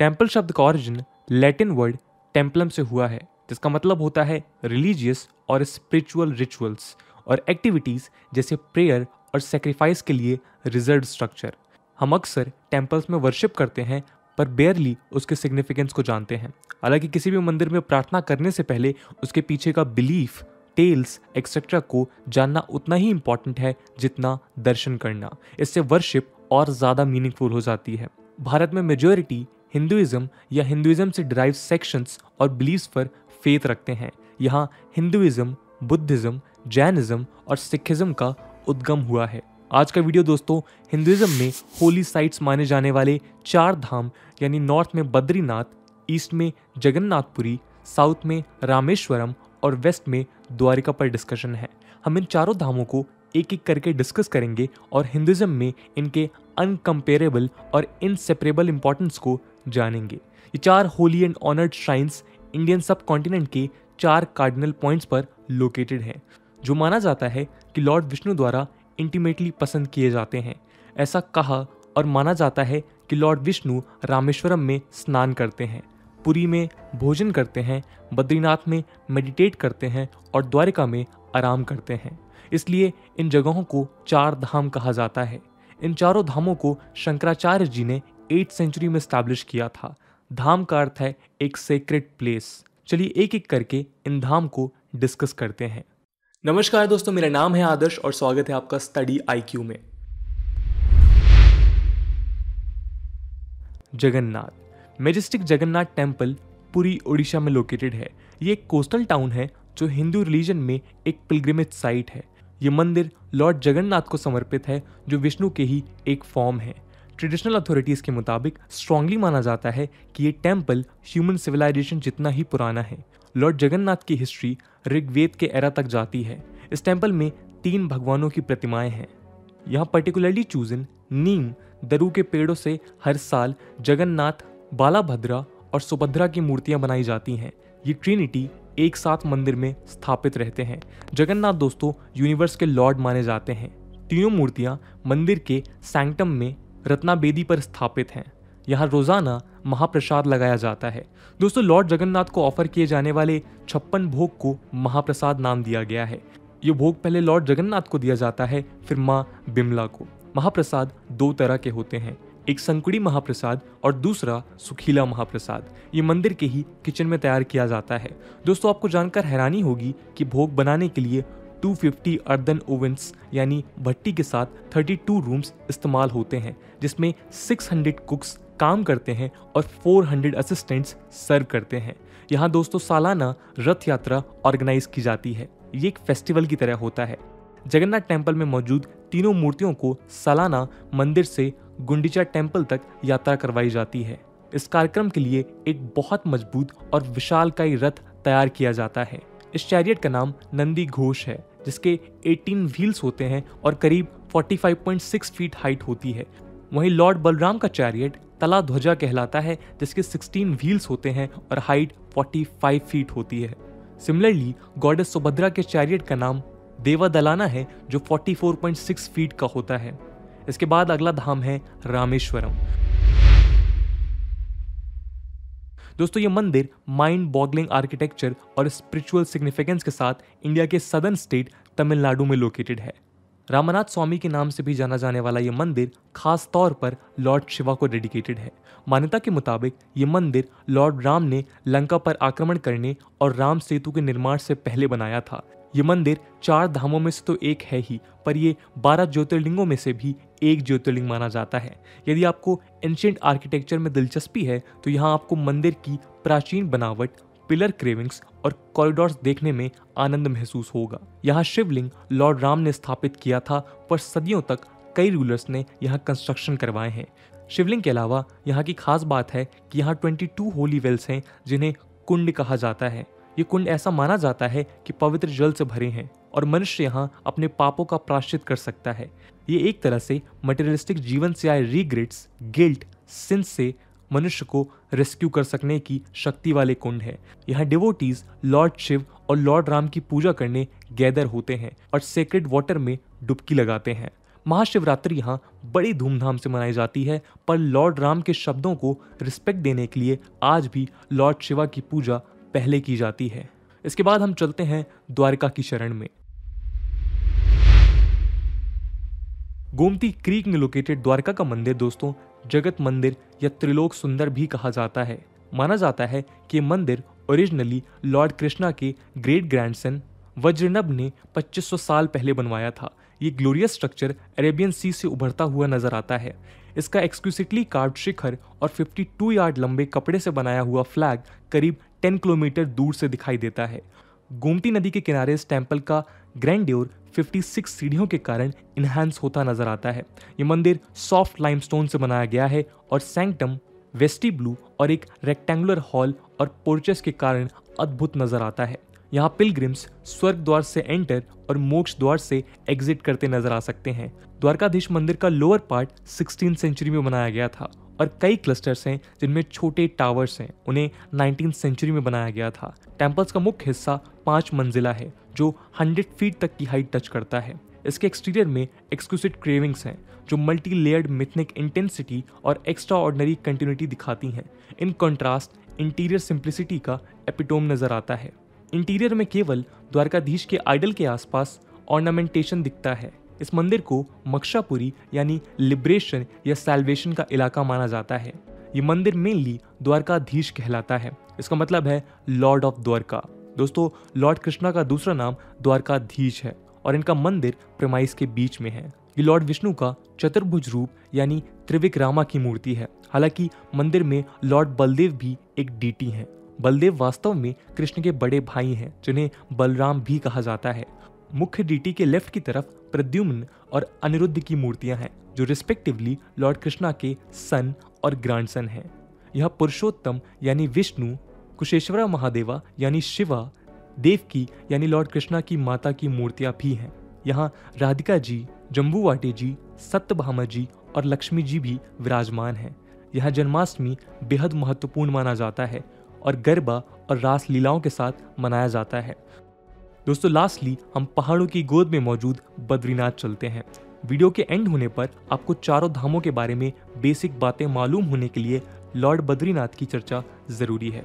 Temple शब्द का origin Latin word टेम्पलम से हुआ है, जिसका मतलब होता है रिलीजियस और स्पिरिचुअल रिचुअल्स और एक्टिविटीज़ जैसे प्रेयर और सेक्रीफाइस के लिए रिज़र्व स्ट्रक्चर हम अक्सर टेम्पल्स में वर्शिप करते हैं, पर बेयरली उसके सिग्निफिकेंस को जानते हैं। हालाँकि किसी भी मंदिर में प्रार्थना करने से पहले उसके पीछे का बिलीफ टेल्स एक्सेट्रा को जानना उतना ही इंपॉर्टेंट है जितना दर्शन करना। इससे वर्शिप और ज़्यादा मीनिंगफुल हो जाती है। भारत में मेजोरिटी हिंदुइज्म या हिंदुइज्म से ड्राइव सेक्शंस और बिलीव्स पर फेथ रखते हैं। यहाँ हिंदुइज्म, बुद्धिज्म, जैनिज्म और सिखिज्म का उद्गम हुआ है। आज का वीडियो दोस्तों, हिंदुइज्म में होली साइट्स माने जाने वाले चार धाम यानी नॉर्थ में बद्रीनाथ ईस्ट में जगन्नाथपुरी साउथ में रामेश्वरम और वेस्ट में द्वारिका पर डिस्कशन है। हम इन चारों धामों को एक एक करके डिस्कस करेंगे और हिंदुइज्म में इनके अनकम्पेरेबल और इनसेपरेबल इंपॉर्टेंस को जानेंगे। ये चार holy and honoured shrines Indian subcontinent के चार कार्डिनल पॉइंट्स पर लोकेटेड हैं, जो माना जाता है कि लॉर्ड विष्णु द्वारा इंटीमेटली पसंद किए जाते हैं। ऐसा कहा और माना जाता है कि लॉर्ड विष्णु रामेश्वरम में स्नान करते हैं, पुरी में भोजन करते हैं, बद्रीनाथ में मेडिटेट करते हैं और द्वारिका में आराम करते हैं। इसलिए इन जगहों को चार धाम कहा जाता है। इन चारों धामों को शंकराचार्य जी ने एट सेंचुरी में स्टैब्लिश किया था। धाम का अर्थ है एक सेक्रेट प्लेस चलिए एक एक करके इन धाम को डिस्कस करते हैं। नमस्कार दोस्तों, मेरा नाम है आदर्श और स्वागत है आपका स्टडी आईक्यू में। जगन्नाथ। मेजेस्टिक जगन्नाथ टेंपल पूरी ओडिशा में लोकेटेड है। ये एक कोस्टल टाउन है जो हिंदू रिलीजन में एक पिलग्रिमेज साइट है। ये मंदिर लॉर्ड जगन्नाथ को समर्पित है, जो विष्णु के ही एक फॉर्म है। ट्रेडिशनल अथॉरिटीज़ के मुताबिक स्ट्रांगली माना जाता है कि ये टेंपल ह्यूमन सिविलाइजेशन जितना ही पुराना है। लॉर्ड जगन्नाथ की हिस्ट्री ऋग्वेद के एरा तक जाती है। इस टेंपल में तीन भगवानों की प्रतिमाएँ हैं। यहाँ पर्टिकुलरली चूजन नीम, दरू के पेड़ों से हर साल जगन्नाथ, बालाभद्रा और सुभद्रा की मूर्तियाँ बनाई जाती हैं। ये ट्रिनिटी एक साथ मंदिर में स्थापित रहते हैं। जगन्नाथ दोस्तों यूनिवर्स के लॉर्ड माने जाते हैं। तीनों मूर्तियाँ मंदिर के सैंक्टम में रत्ना बेदी पर स्थापित हैं। यहाँ रोज़ाना महाप्रसाद लगाया जाता है। दोस्तों लॉर्ड जगन्नाथ को ऑफ़र किए जाने वाले छप्पन भोग को महाप्रसाद नाम दिया गया है। ये भोग पहले लॉर्ड जगन्नाथ को दिया जाता है, फिर माँ बिमला को। महाप्रसाद दो तरह के होते हैं। एक संकुड़ी महाप्रसाद और दूसरा सुखीला महाप्रसाद। ये मंदिर के ही किचन में तैयार किया जाता है। दोस्तों, आपको जानकर हैरानी होगी कि भोग बनाने के लिए 250 अर्दन ओवंस यानी भट्टी के साथ 32 रूम्स इस्तेमाल होते हैं, जिसमें 600 कुक्स काम करते हैं और 400 असिस्टेंट्स सर्व करते हैं। यहाँ दोस्तों सालाना रथ यात्रा ऑर्गेनाइज की जाती है। ये एक फेस्टिवल की तरह होता है। जगन्नाथ टेंपल में मौजूद तीनों मूर्तियों को सालाना मंदिर से गुंडीचा टेंपल तक यात्रा करवाई जाती है। इस कार्यक्रम के लिए एक बहुत मज़बूत और विशालकाय रथ तैयार किया जाता है। इस चैरियट का नाम नंदी घोष है, जिसके 18 व्हील्स होते हैं और करीब 45.6 फीट हाइट होती है। वहीं लॉर्ड बलराम का चैरियट तला ध्वजा कहलाता है, जिसके 16 व्हील्स होते हैं और हाइट 45 फीट होती है। सिमिलरली गॉडेस सुभद्रा के चैरियट का नाम देवा दलाना है, जो 44.6 फीट का होता है। इसके बाद अगला धाम है रामेश्वरम। दोस्तों, ये मंदिर माइंड बॉगलिंग आर्किटेक्चर और स्पिरिचुअल सिग्निफिकेंस के साथ इंडिया के सदर्न स्टेट तमिलनाडु में लोकेटेड है। रामनाथ स्वामी के नाम से भी जाना जाने वाला ये मंदिर खास तौर पर लॉर्ड शिवा को डेडिकेटेड है। मान्यता के मुताबिक ये मंदिर लॉर्ड राम ने लंका पर आक्रमण करने और राम सेतु के निर्माण से पहले बनाया था। ये मंदिर चार धामों में से तो एक है ही, पर ये बारह ज्योतिर्लिंगों में से भी एक ज्योतिर्लिंग माना जाता है। यदि आपको एंशियंट आर्किटेक्चर में दिलचस्पी है तो यहाँ आपको मंदिर की प्राचीन बनावट पिलर क्रेविंग्स और कॉरिडोर्स देखने में आनंद महसूस होगा। यहाँ शिवलिंग लॉर्ड राम ने स्थापित किया था, पर सदियों तक कई रूलर्स ने यहाँ कंस्ट्रक्शन करवाए हैं। शिवलिंग के अलावा यहाँ की खास बात है कि यहाँ 22 होली वेल्स हैं, जिन्हें कुंड कहा जाता है। ये कुंड ऐसा माना जाता है कि पवित्र जल से भरे हैं और मनुष्य यहाँ अपने पापों का प्राश्चित कर सकता है। ये एक तरह से मटेरियलिस्टिक जीवन से आए रीग्रेट्स गिल्ट सिंस से मनुष्य को रेस्क्यू कर सकने की शक्ति वाले कुंड है। यहाँ डिवोटीज लॉर्ड शिव और लॉर्ड राम की पूजा करने गैदर होते हैं और सेक्रेड वाटर में डुबकी लगाते हैं। महाशिवरात्रि यहाँ बड़ी धूमधाम से मनाई जाती है, पर लॉर्ड राम के शब्दों को रिस्पेक्ट देने के लिए आज भी लॉर्ड शिवा की पूजा पहले की जाती है। इसके बाद हम चलते हैं द्वारका की शरण में। गोमती क्रीक में लोकेटेड द्वारका का मंदिर दोस्तों, जगत मंदिर या त्रिलोक सुंदर भी कहा जाता है। माना जाता है कि मंदिर ओरिजिनली लॉर्ड कृष्णा के ग्रेट ग्रैंडसन वज्रनब ने 2500 साल पहले बनवाया था। ये ग्लोरियस स्ट्रक्चर अरेबियन सी से उभरता हुआ नज़र आता है। इसका एक्सक्यूसिटली कार्ड शिखर और 52 यार्ड लंबे कपड़े से बनाया हुआ फ्लैग करीब 10 किलोमीटर दूर से दिखाई देता है। गोमती नदी के किनारे इस टेंपल का ग्रैंड्योर 56 सीढ़ियों के कारण इन्हांस होता नज़र आता है। ये मंदिर सॉफ्ट लाइमस्टोन से बनाया गया है और सैंक्टम वेस्टी ब्लू और एक रेक्टेंगुलर हॉल और पोर्चेस के कारण अद्भुत नज़र आता है। यहाँ पिलग्रिम्स स्वर्ग द्वार से एंटर और मोक्ष द्वार से एग्जिट करते नज़र आ सकते हैं। द्वारकाधीश मंदिर का लोअर पार्ट सिक्सटीन सेंचुरी में बनाया गया था। और कई क्लस्टर्स हैं जिनमें छोटे टावर्स हैं। उन्हें नाइनटीन सेंचुरी में बनाया गया था। टेम्पल्स का मुख्य हिस्सा पाँच मंजिला है, जो हंड्रेड फीट तक की हाइट टच करता है। इसके एक्सटीरियर में एक्सक्लूसिव क्रेविंग्स हैं, जो मल्टी लेयर्ड मिथनिक इंटेंसिटी और एक्स्ट्रा ऑर्डनरी कंटिन्यूटी दिखाती हैं। इन कॉन्ट्रास्ट इंटीरियर सिंप्लिसिटी का एपिटोम नज़र आता है। इंटीरियर में केवल द्वारकाधीश के आइडल के आसपास ऑर्नामेंटेशन दिखता है। इस मंदिर को मक्षापुरी यानी लिबरेशन या सेल्वेशन का इलाका माना जाता है। ये मंदिर मेनली द्वारकाधीश कहलाता है। इसका मतलब है लॉर्ड ऑफ़ द्वारका दोस्तों लॉर्ड कृष्णा का दूसरा नाम द्वारकाधीश है और इनका मंदिर प्रमाइस के बीच में है। ये लॉर्ड विष्णु का चतुर्भुज रूप यानी त्रिविक्रामा की मूर्ति है। हालाँकि मंदिर में लॉर्ड बलदेव भी एक डीटी हैं। बलदेव वास्तव में कृष्ण के बड़े भाई हैं, जिन्हें बलराम भी कहा जाता है। मुख्य डीटी के लेफ़्ट की तरफ़ प्रद्युम्न और अनिरुद्ध की मूर्तियाँ हैं, जो रिस्पेक्टिवली लॉर्ड कृष्णा के सन और ग्रांडसन हैं। यह पुरुषोत्तम यानी विष्णु, कुशेश्वरा महादेवा यानी शिवा, देव की यानी लॉर्ड कृष्णा की माता की मूर्तियाँ भी हैं। यहाँ राधिका जी जम्बू वाटे जी, सत्यभामा जी और लक्ष्मी जी भी विराजमान हैं। यहाँ जन्माष्टमी बेहद महत्वपूर्ण माना जाता है और गरबा और रास लीलाओं के साथ मनाया जाता है। दोस्तों लास्टली हम पहाड़ों की गोद में मौजूद बद्रीनाथ चलते हैं। वीडियो के एंड होने पर आपको चारों धामों के बारे में बेसिक बातें मालूम होने के लिए लॉर्ड बद्रीनाथ की चर्चा ज़रूरी है।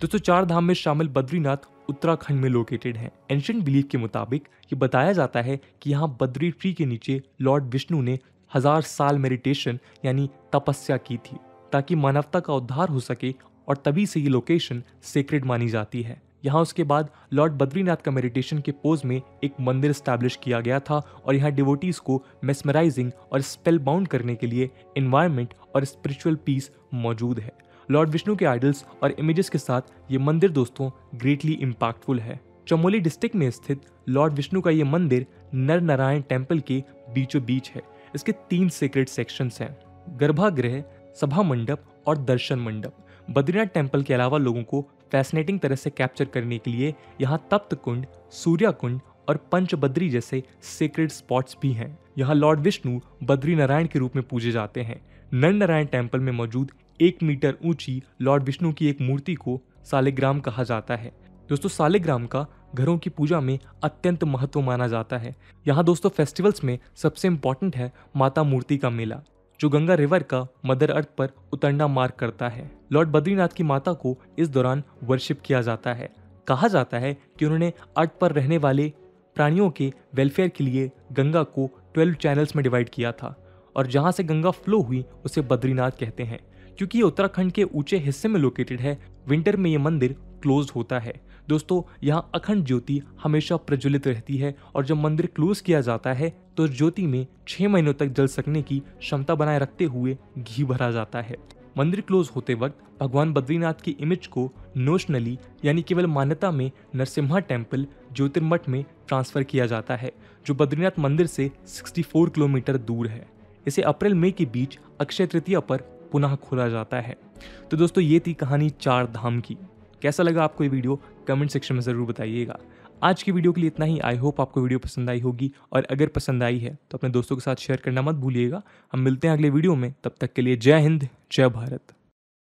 दोस्तों, चार धाम में शामिल बद्रीनाथ उत्तराखंड में लोकेटेड है। एंशियंट बिलीफ के मुताबिक ये बताया जाता है कि यहाँ बद्री ट्री के नीचे लॉर्ड विष्णु ने हज़ार साल मेडिटेशन यानी तपस्या की थी, ताकि मानवता का उद्धार हो सके और तभी से ये लोकेशन सेक्रेड मानी जाती है। यहाँ उसके बाद लॉर्ड बद्रीनाथ का मेडिटेशन के पोज में एक मंदिर स्टैब्लिश किया गया था और यहाँ डिवोटीज को मेस्मराइजिंग और स्पेल बाउंड करने के लिए इन्वायरमेंट और स्पिरिचुअल पीस मौजूद है। लॉर्ड विष्णु के आइडल्स और इमेजेस के साथ ये मंदिर दोस्तों ग्रेटली इम्पैक्टफुल है। चमोली डिस्ट्रिक्ट में स्थित लॉर्ड विष्णु का ये मंदिर नर नारायण टेंपल के बीचों बीच है। इसके तीन सीक्रेट सेक्शंस हैं। गर्भागृह, सभा मंडप और दर्शन मंडप। बद्रीनाथ टेंपल के अलावा लोगों को फैसिनेटिंग तरह से कैप्चर करने के लिए यहाँ तप्त कुंड, सूर्या कुंड और पंच बद्री जैसे सीक्रेट स्पॉट्स भी हैं। यहाँ लॉर्ड विष्णु बद्री नारायण के रूप में पूजे जाते हैं। नर नारायण टेंपल में मौजूद एक मीटर ऊँची लॉर्ड विष्णु की एक मूर्ति को सालिग्राम कहा जाता है। दोस्तों सालिग्राम का घरों की पूजा में अत्यंत महत्व माना जाता है। यहाँ दोस्तों फेस्टिवल्स में सबसे इम्पोर्टेंट है माता मूर्ति का मेला। जो गंगा रिवर का मदर अर्थ पर उतरना मार्क करता है। लॉर्ड बद्रीनाथ की माता को इस दौरान वर्शिप किया जाता है। कहा जाता है कि उन्होंने अर्थ पर रहने वाले प्राणियों के वेलफेयर के लिए गंगा को ट्वेल्व चैनल्स में डिवाइड किया था और जहाँ से गंगा फ्लो हुई, उसे बद्रीनाथ कहते हैं। क्योंकि ये उत्तराखंड के ऊँचे हिस्से में लोकेटेड है विंटर में ये मंदिर क्लोज होता है। दोस्तों, यहाँ अखंड ज्योति हमेशा प्रज्वलित रहती है और जब मंदिर क्लोज किया जाता है तो ज्योति में छह महीनों तक जल सकने की क्षमता बनाए रखते हुए घी भरा जाता है। मंदिर क्लोज होते वक्त भगवान बद्रीनाथ की इमेज को नोशनली यानी केवल मान्यता में नरसिम्हा टेंपल ज्योतिर्मठ में ट्रांसफ़र किया जाता है, जो बद्रीनाथ मंदिर से 64 किलोमीटर दूर है। इसे अप्रैल, मई के बीच अक्षय तृतीया पर पुनः खोला जाता है। तो दोस्तों, ये थी कहानी चार धाम की। कैसा लगा आपको ये वीडियो? कमेंट सेक्शन में ज़रूर बताइएगा। आज की वीडियो के लिए इतना ही। आई होप आपको वीडियो पसंद आई होगी। और अगर पसंद आई है तो अपने दोस्तों के साथ शेयर करना मत भूलिएगा। हम मिलते हैं अगले वीडियो में। तब तक के लिए जय हिंद, जय भारत।